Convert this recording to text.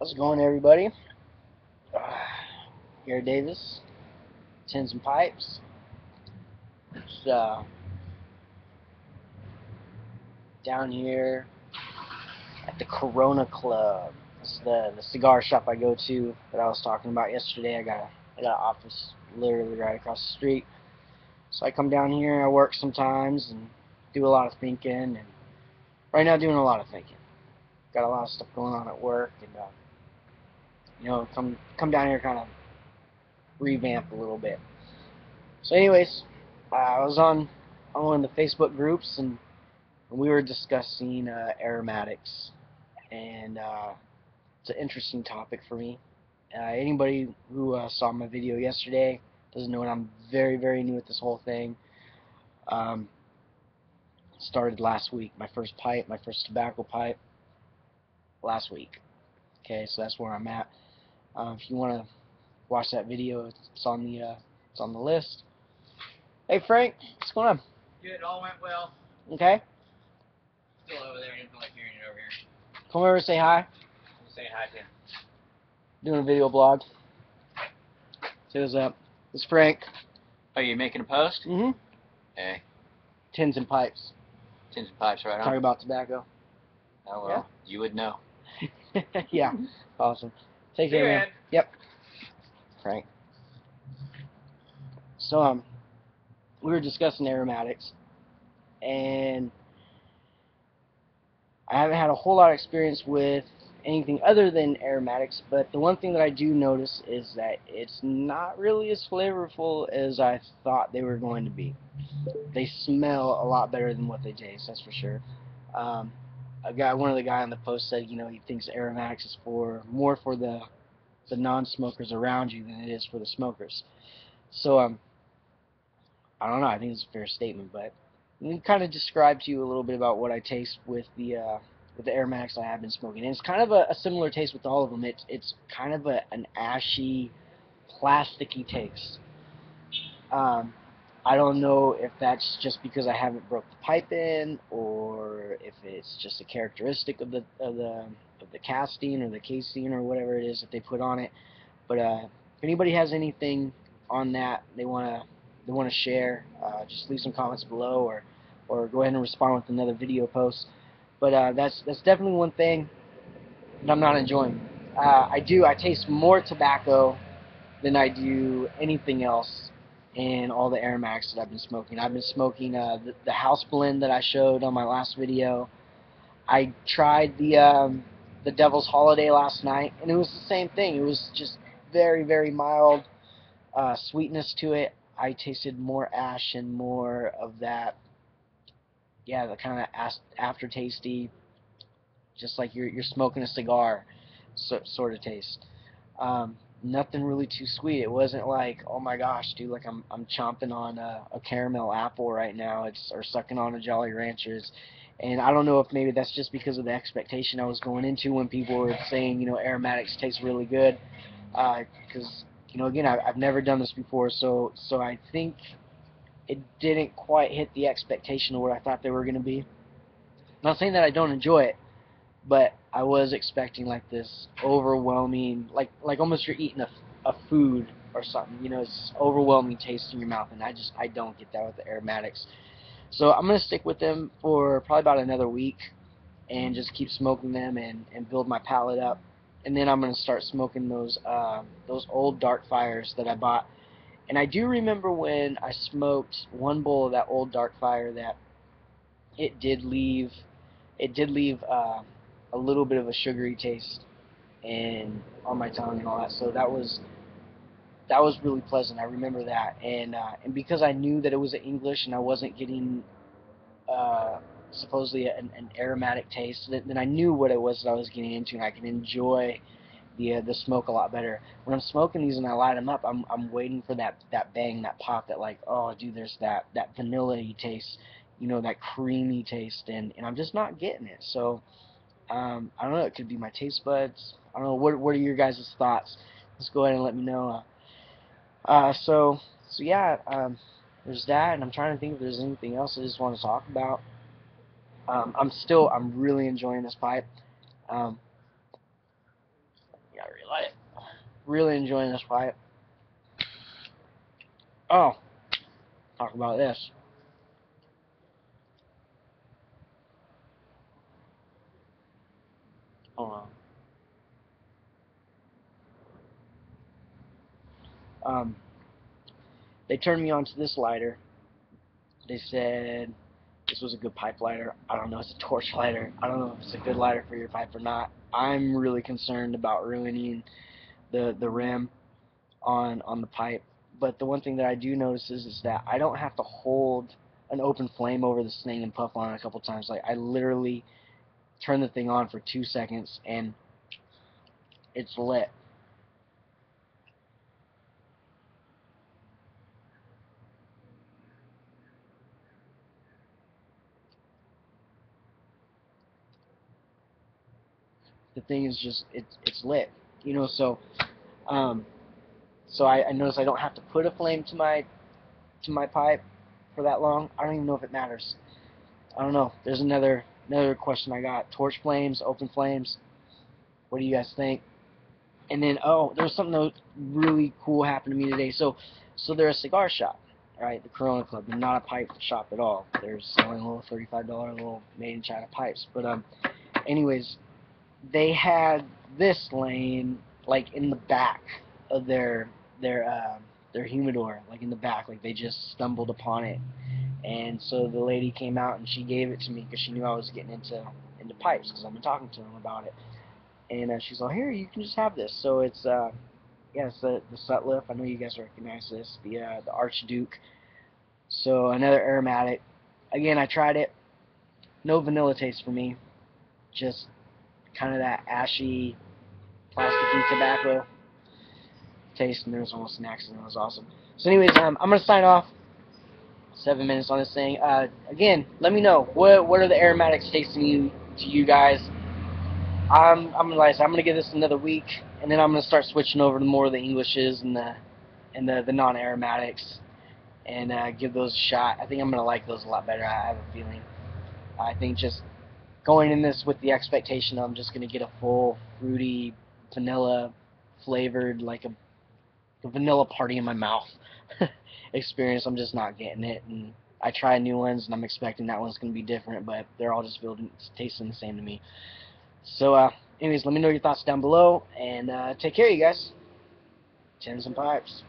How's it going, everybody? Uh, Garrett Davis, Tins and Pipes. Just, uh, down here at the Corona Club. This is the, the cigar shop I go to that I was talking about yesterday. I got a, I got an office literally right across the street. So I come down here and I work sometimes and do a lot of thinking and right now doing a lot of thinking. Got a lot of stuff going on at work and uh, you know, come come down here kind of revamp a little bit. So anyways, uh, I was on on one of the Facebook groups and we were discussing uh, aromatics and uh, it's an interesting topic for me. Uh, anybody who uh, saw my video yesterday doesn't know that I'm very very new at this whole thing. Um, started last week. My first pipe, my first tobacco pipe, last week. Okay, so that's where I'm at. Uh, if you want to watch that video, it's on the uh, it's on the list. Hey Frank, what's going on? Good, all went well. Okay. Still over there, I didn't feel like hearing it over here. Come over and say hi. I'm saying hi to. Doing a video blog. Say what's up. It's Frank. Are you making a post? Mm-hmm. Hey, Tins and pipes. tins and pipes right Talking on. about tobacco. Oh well, you would know. yeah. Awesome. Take See care, man. Yep. Frank. So um, we were discussing aromatics, and I haven't had a whole lot of experience with anything other than aromatics. But the one thing that I do notice is that it's not really as flavorful as I thought they were going to be. They smell a lot better than what they taste. That's for sure. Um, a guy, one of the guy on the post said, you know, he thinks aromatics is for more for the the non-smokers around you than it is for the smokers. So um, I don't know. I think it's a fair statement, but me kind of describe to you a little bit about what I taste with the uh, with the aromatics I have been smoking. And it's kind of a, a similar taste with all of them. It's it's kind of a, an ashy, plasticky taste. Um, I don't know if that's just because I haven't broke the pipe in, or if it's just a characteristic of the of the of the casting or the casing or whatever it is that they put on it. But uh, if anybody has anything on that they wanna they wanna share, uh, just leave some comments below, or or go ahead and respond with another video post. But uh, that's that's definitely one thing that I'm not enjoying. Uh, I do I taste more tobacco than I do anything else in all the aromatics that I've been smoking. I've been smoking uh, the, the house blend that I showed on my last video. I tried the um, the Devil's Holiday last night, and it was the same thing. It was just very very mild uh, sweetness to it. I tasted more ash and more of that, yeah, the kind of aftertasty, just like you're you're smoking a cigar, so, sort of taste. Um, nothing really too sweet. It wasn't like, oh my gosh, dude, like I'm I'm chomping on a, a caramel apple right now. It's or sucking on a Jolly Ranchers. And I don't know if maybe that's just because of the expectation I was going into when people were saying, you know, aromatics taste really good. Because, uh, you know, again, I, I've never done this before, so so I think it didn't quite hit the expectation of what I thought they were going to be. Not saying that I don't enjoy it, but I was expecting like this overwhelming, like like almost you're eating a, a food or something. You know, it's overwhelming taste in your mouth, and I just I don't get that with the aromatics. So I'm gonna stick with them for probably about another week, and just keep smoking them and and build my palate up, and then I'm gonna start smoking those uh, those old dark fires that I bought. And I do remember when I smoked one bowl of that old dark fire that it did leave it did leave uh, a little bit of a sugary taste and on my tongue and all that. So that was that was really pleasant. I remember that, and uh, and because I knew that it was English and I wasn't getting uh, supposedly an, an aromatic taste, then, I knew what it was that I was getting into, and I can enjoy the uh, the smoke a lot better. When I'm smoking these and I light them up, I'm I'm waiting for that that bang, that pop, that like oh dude, there's that that vanilla taste, you know, that creamy taste, and and I'm just not getting it. So um, I don't know. It could be my taste buds. I don't know. What What are your guys' thoughts? Let's go ahead and let me know. Uh, uh, so so yeah, um, there's that, and I'm trying to think if there's anything else I just want to talk about. Um, I'm still I'm really enjoying this pipe. Um, really enjoying this pipe. Oh, talk about this. Hold on. Um, they turned me on to this lighter. They said this was a good pipe lighter. I don't know, it's a torch lighter. I don't know if it's a good lighter for your pipe or not. I'm really concerned about ruining the the rim on on the pipe. But the one thing that I do notice is is that I don't have to hold an open flame over this thing and puff on it a couple times. Like I literally turn the thing on for two seconds and it's lit. The thing is just it's it's lit, you know. So, um, so I, I notice I don't have to put a flame to my to my pipe for that long. I don't even know if it matters. I don't know. There's another another question I got: torch flames, open flames. What do you guys think? And then oh, there was something that really cool happened to me today. So, so they're a cigar shop, right? The Corona Club. They're not a pipe shop at all. They're selling little thirty-five dollar little made in China pipes. But um, anyways, they had this lane like in the back of their their uh, their humidor, like in the back, like they just stumbled upon it. And so the lady came out and she gave it to me because she knew I was getting into into pipes because I've been talking to them about it. And uh, she's like, "Here, you can just have this." So it's uh, yeah, it's the the Sutliff. I know you guys recognize this, the uh, the Archduke. So another aromatic. Again, I tried it. No vanilla taste for me. Just kind of that ashy, plasticky tobacco taste, and there was almost an accident. It was awesome. So, anyways, um, I'm gonna sign off. Seven minutes on this thing. Uh, again, let me know what what are the aromatics tasting you to you guys. I'm I'm gonna I'm gonna give this another week, and then I'm gonna start switching over to more of the Englishes and the and the the non-aromatics, and uh, give those a shot. I think I'm gonna like those a lot better. I have a feeling. I think just going in this with the expectation I'm just going to get a full fruity vanilla flavored like a, a vanilla party in my mouth experience. I'm just not getting it and I try new ones and I'm expecting that one's going to be different but they're all just building tasting the same to me. So uh anyways, let me know your thoughts down below and uh take care you guys. Tins and pipes.